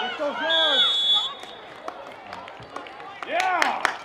Get those yards. Yeah.